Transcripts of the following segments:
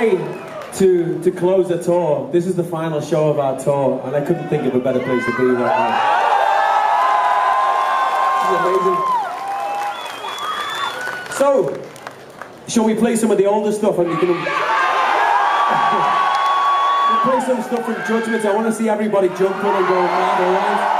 way to, to close the tour. This is the final show of our tour, and I couldn't think of a better place to be right now. This is amazing. So, shall we play some of the older stuff and you can... we'll play some stuff from Judgement. I want to see everybody jumping and going mad?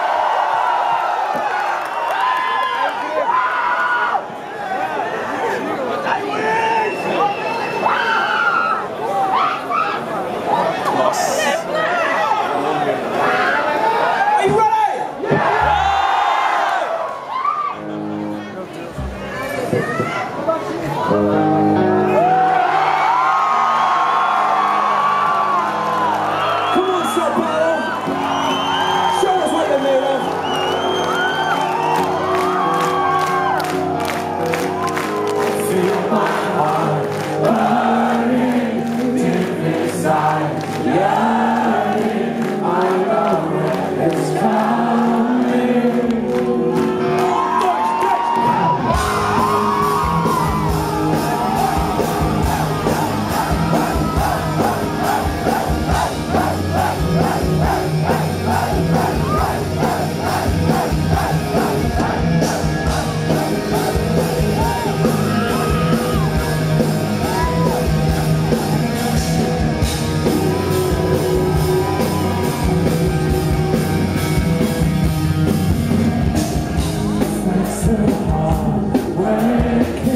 Blessed are